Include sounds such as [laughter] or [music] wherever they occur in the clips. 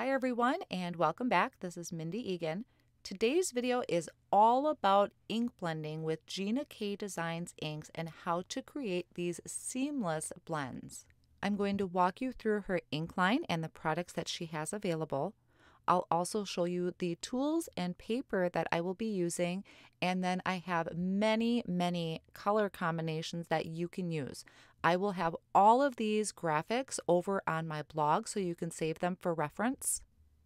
Hi everyone and welcome back. This is Mindy Eggen. Today's video is all about ink blending with Gina K Designs inks and how to create these seamless blends. I'm going to walk you through her ink line and the products that she has available. I'll also show you the tools and paper that I will be using. And then I have many, many color combinations that you can use. I will have all of these graphics over on my blog so you can save them for reference.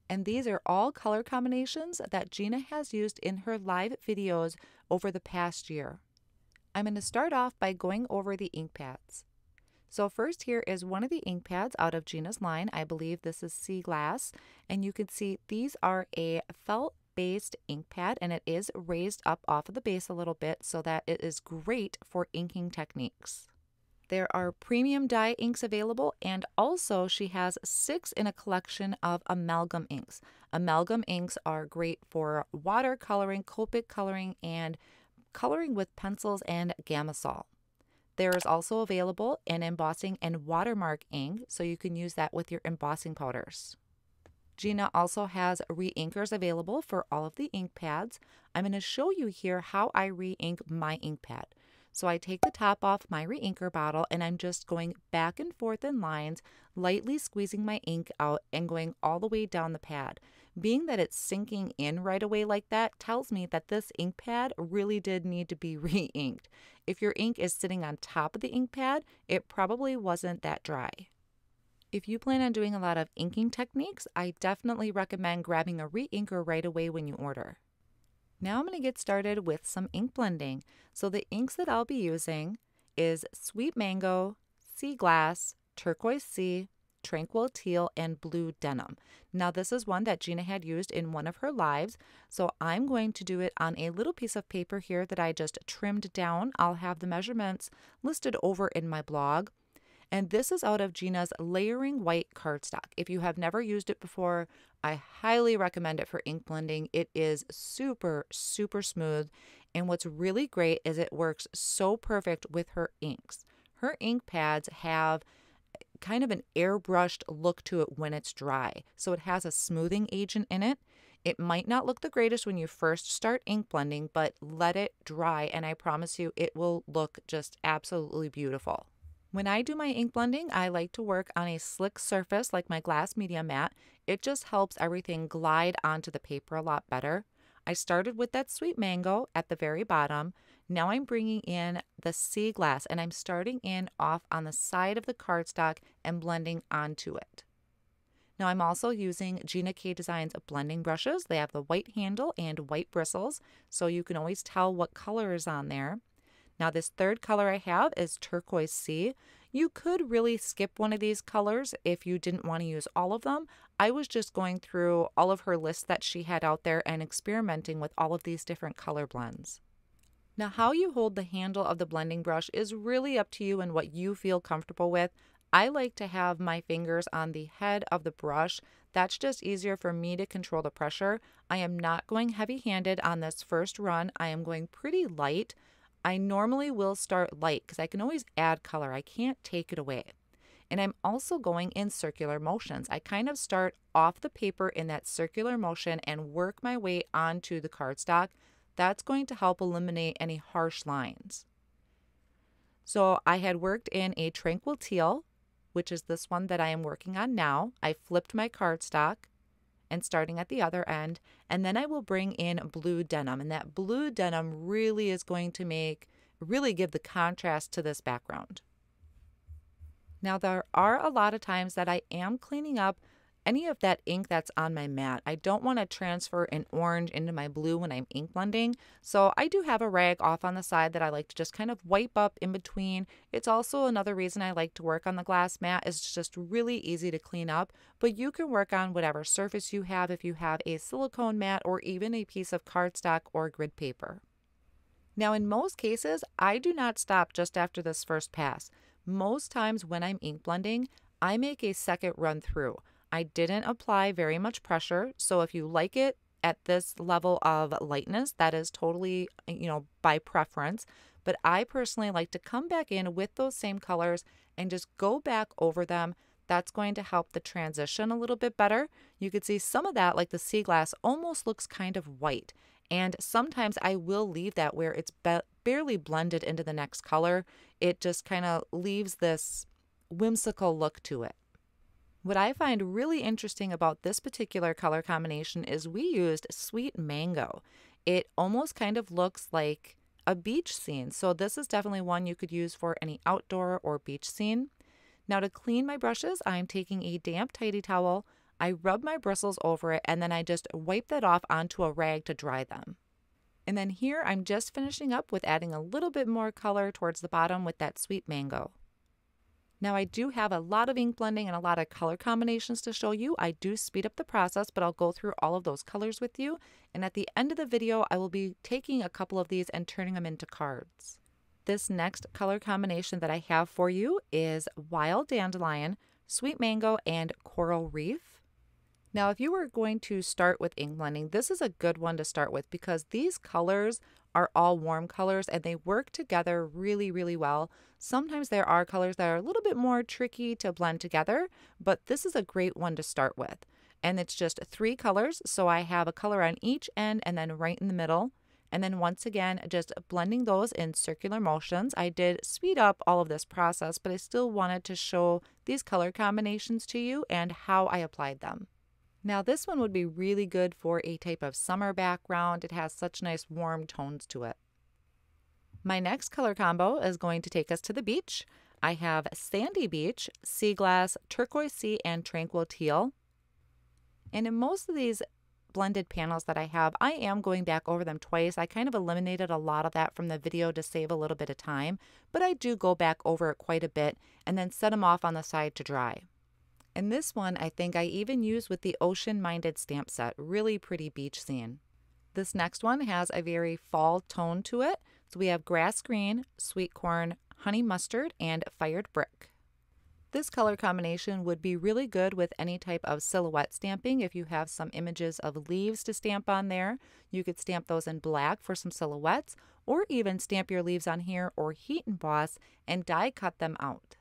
And these are all color combinations that Gina has used in her live videos over the past year. I'm going to start off by going over the ink pads. So first here is one of the ink pads out of Gina's line. I believe this is Sea Glass. And you can see these are a felt based ink pad and it is raised up off of the base a little bit so that it is great for inking techniques. There are premium dye inks available, and also she has six in a collection of amalgam inks. Amalgam inks are great for water coloring, Copic coloring, and coloring with pencils and Gamsol. There is also available an embossing and watermark ink, so you can use that with your embossing powders. Gina also has re-inkers available for all of the ink pads. I'm going to show you here how I re-ink my ink pad. So I take the top off my re-inker bottle and I'm just going back and forth in lines, lightly squeezing my ink out and going all the way down the pad. Being that it's sinking in right away like that tells me that this ink pad really did need to be [laughs] re-inked. If your ink is sitting on top of the ink pad, it probably wasn't that dry. If you plan on doing a lot of inking techniques, I definitely recommend grabbing a re-inker right away when you order. Now I'm going to get started with some ink blending. So the inks that I'll be using is Sweet Mango, Sea Glass, Turquoise Sea, Tranquil Teal, and Blue Denim. Now, this is one that Gina had used in one of her lives, so I'm going to do it on a little piece of paper here that I just trimmed down. I'll have the measurements listed over in my blog. And this is out of Gina's Layering White cardstock. If you have never used it before, I highly recommend it for ink blending. It is super, super smooth. And what's really great is it works so perfect with her inks. Her ink pads have kind of an airbrushed look to it when it's dry. So it has a smoothing agent in it. It might not look the greatest when you first start ink blending, but let it dry and I promise you it will look just absolutely beautiful. When I do my ink blending, I like to work on a slick surface like my glass media mat. It just helps everything glide onto the paper a lot better. I started with that sweet mango at the very bottom. Now I'm bringing in the sea glass and I'm starting in off on the side of the cardstock and blending onto it. Now I'm also using Gina K Designs blending brushes. They have the white handle and white bristles, so you can always tell what color is on there. Now this third color I have is turquoise sea. You could really skip one of these colors if you didn't want to use all of them. I was just going through all of her lists that she had out there and experimenting with all of these different color blends. Now, how you hold the handle of the blending brush is really up to you and what you feel comfortable with. I like to have my fingers on the head of the brush. That's just easier for me to control the pressure. I am not going heavy handed on this first run. I am going pretty light. I normally will start light because I can always add color. I can't take it away. And I'm also going in circular motions. I kind of start off the paper in that circular motion and work my way onto the cardstock that's going to help eliminate any harsh lines. So I had worked in a tranquil teal, which is this one that I am working on now. I flipped my cardstock and starting at the other end, and then I will bring in blue denim. And that blue denim really is going to make, really give the contrast to this background. Now, there are a lot of times that I am cleaning up any of that ink that's on my mat. I don't want to transfer an orange into my blue when I'm ink blending. So I do have a rag off on the side that I like to just kind of wipe up in between. It's also another reason I like to work on the glass mat is just really easy to clean up, but you can work on whatever surface you have if you have a silicone mat or even a piece of cardstock or grid paper. Now, in most cases, I do not stop just after this first pass. Most times when I'm ink blending, I make a second run through. I didn't apply very much pressure. So if you like it at this level of lightness, that is totally, eh, you know, by preference. But I personally like to come back in with those same colors and just go back over them, That's going to help the transition a little bit better. You could see some of that, like the sea glass, almost looks kind of white. And sometimes I will leave that where it's barely blended into the next color. It just kind of leaves this whimsical look to it. What I find really interesting about this particular color combination is we used sweet mango. It almost kind of looks like a beach scene. So this is definitely one you could use for any outdoor or beach scene. Now to clean my brushes, I'm taking a damp tidy towel. I rub my bristles over it and then I just wipe that off onto a rag to dry them. And then here I'm just finishing up with adding a little bit more color towards the bottom with that sweet mango. Now I do have a lot of ink blending and a lot of color combinations to show you. I do speed up the process, but I'll go through all of those colors with you. And at the end of the video, I will be taking a couple of these and turning them into cards. This next color combination that I have for you is Wild Dandelion, Sweet Mango, and Coral Reef. Now, if you were going to start with ink blending, this is a good one to start with because these colors are all warm colors and they work together really, really well. Sometimes there are colors that are a little bit more tricky to blend together, but this is a great one to start with. And it's just three colors. So I have a color on each end and then right in the middle. And then once again, just blending those in circular motions. I did speed up all of this process, but I still wanted to show these color combinations to you and how I applied them. Now this one would be really good for a type of summer background. It has such nice warm tones to it. My next color combo is going to take us to the beach. I have Sandy Beach, Sea Glass, Turquoise Sea, and Tranquil Teal. And in most of these blended panels that I have, I am going back over them twice. I kind of eliminated a lot of that from the video to save a little bit of time, but I do go back over it quite a bit and then set them off on the side to dry. And this one I think I even use with the Ocean Minded stamp set. Really pretty beach scene. This next one has a very fall tone to it. So we have grass green, sweet corn, honey mustard, and fired brick. This color combination would be really good with any type of silhouette stamping. If you have some images of leaves to stamp on there, you could stamp those in black for some silhouettes, or even stamp your leaves on here or heat emboss and die cut them out.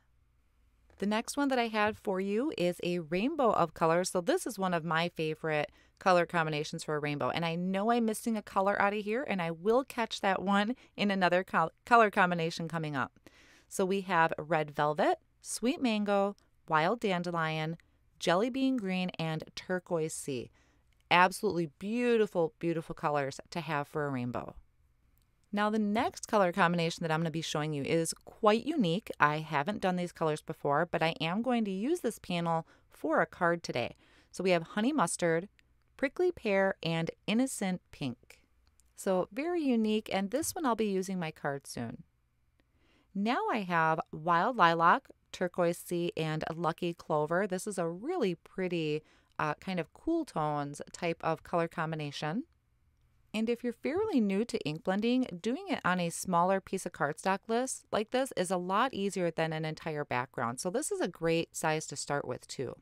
The next one that I had for you is a rainbow of colors. So this is one of my favorite color combinations for a rainbow. And I know I'm missing a color out of here and I will catch that one in another col color combination coming up. So we have red velvet, sweet mango, wild dandelion, jelly bean green, and turquoise sea. Absolutely beautiful, beautiful colors to have for a rainbow. Now the next color combination that I'm going to be showing you is quite unique. I haven't done these colors before, but I am going to use this panel for a card today. So we have honey mustard, prickly pear, and innocent pink. So very unique, and this one I'll be using my card soon. Now I have wild lilac, turquoise sea, and lucky clover. This is a really pretty uh, kind of cool tones type of color combination. And if you're fairly new to ink blending, doing it on a smaller piece of cardstock list like this is a lot easier than an entire background. So this is a great size to start with too.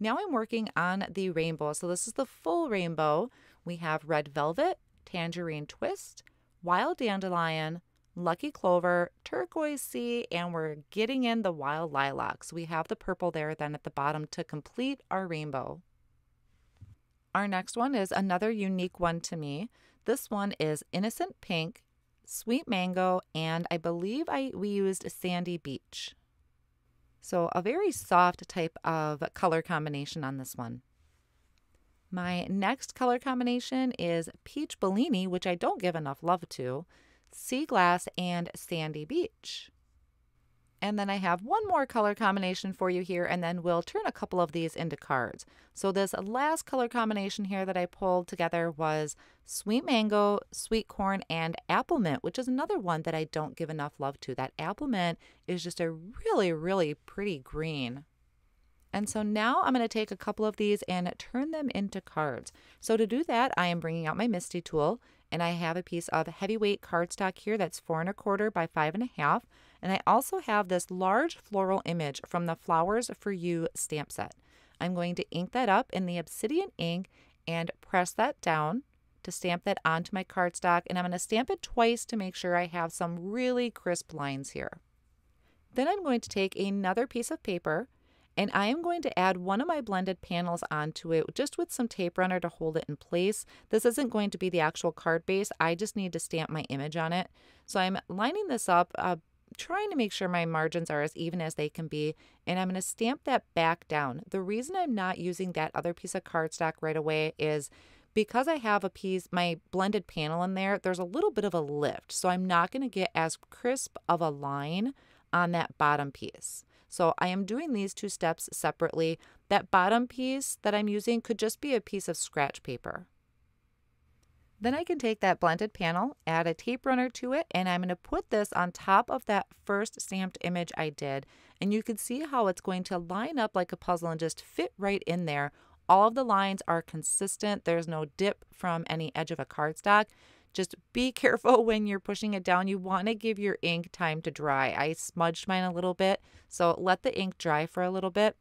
Now I'm working on the rainbow. So this is the full rainbow. We have red velvet, tangerine twist, wild dandelion, lucky clover, turquoise sea, and we're getting in the wild lilacs. We have the purple there then at the bottom to complete our rainbow. Our next one is another unique one to me. This one is Innocent Pink, Sweet Mango, and I believe I we used Sandy Beach. So a very soft type of color combination on this one. My next color combination is Peach Bellini, which I don't give enough love to, Sea Glass, and Sandy Beach. And then I have one more color combination for you here, and then we'll turn a couple of these into cards. So this last color combination here that I pulled together was sweet mango, sweet corn, and apple mint, which is another one that I don't give enough love to. That apple mint is just a really, really pretty green. And so now I'm going to take a couple of these and turn them into cards. So to do that, I am bringing out my MISTI tool and I have a piece of heavyweight cardstock here that's four and a quarter by five and a half. And I also have this large floral image from the Flowers for You stamp set. I'm going to ink that up in the obsidian ink and press that down to stamp that onto my cardstock. And I'm going to stamp it twice to make sure I have some really crisp lines here. Then I'm going to take another piece of paper And I am going to add one of my blended panels onto it just with some tape runner to hold it in place. This isn't going to be the actual card base. I just need to stamp my image on it. So I'm lining this up, uh, trying to make sure my margins are as even as they can be. And I'm going to stamp that back down. The reason I'm not using that other piece of cardstock right away is because I have a piece, my blended panel in there, there's a little bit of a lift. So I'm not going to get as crisp of a line on that bottom piece. So I am doing these two steps separately. That bottom piece that I'm using could just be a piece of scratch paper. Then I can take that blended panel, add a tape runner to it, and I'm going to put this on top of that first stamped image I did. And you can see how it's going to line up like a puzzle and just fit right in there. All of the lines are consistent. There's no dip from any edge of a cardstock. Just be [laughs] careful when you're pushing it down. You want to give your ink time to dry. I smudged mine a little bit, so let the ink dry for a little bit.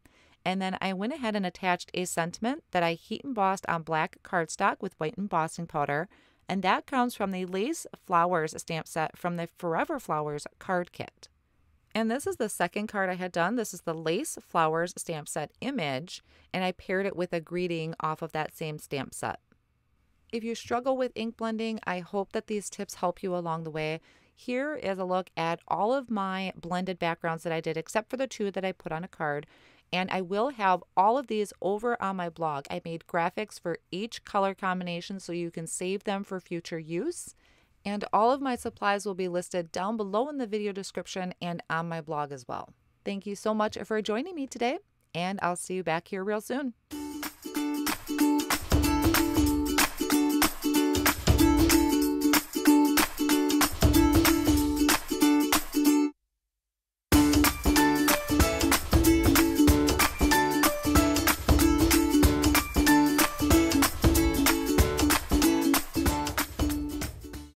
And then I went ahead and attached a sentiment that I heat embossed on black cardstock with white embossing powder. And that comes from the Lace Flowers stamp set from the Forever Flowers card kit. And this is the second card I had done. This is the Lace Flowers stamp set image, and I paired it with a greeting off of that same stamp set. If you struggle with ink blending, I hope that these tips help you along the way. Here is a look at all of my blended backgrounds that I did, except for the two that I put on a card. And I will have all of these over on my blog. I made graphics for each color combination so you can save them for future use. And all of my supplies will be listed down below in the video description and on my blog as well. Thank you so much for joining me today, and I'll see you back here real soon.